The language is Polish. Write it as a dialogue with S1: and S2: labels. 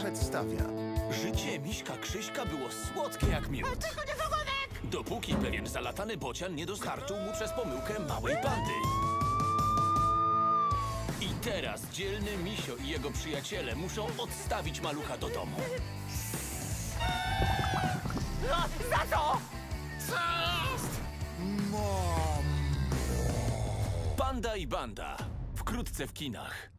S1: przedstawia.
S2: Życie Miśka Krzyśka było słodkie jak miód.
S3: Tylko nie!
S2: Dopóki pewien zalatany bocian nie dostarczył mu przez pomyłkę małej pandy. I teraz dzielny Misio i jego przyjaciele muszą odstawić malucha do domu.
S3: No, za co?
S1: Cześć!
S2: Panda i banda. Wkrótce w kinach.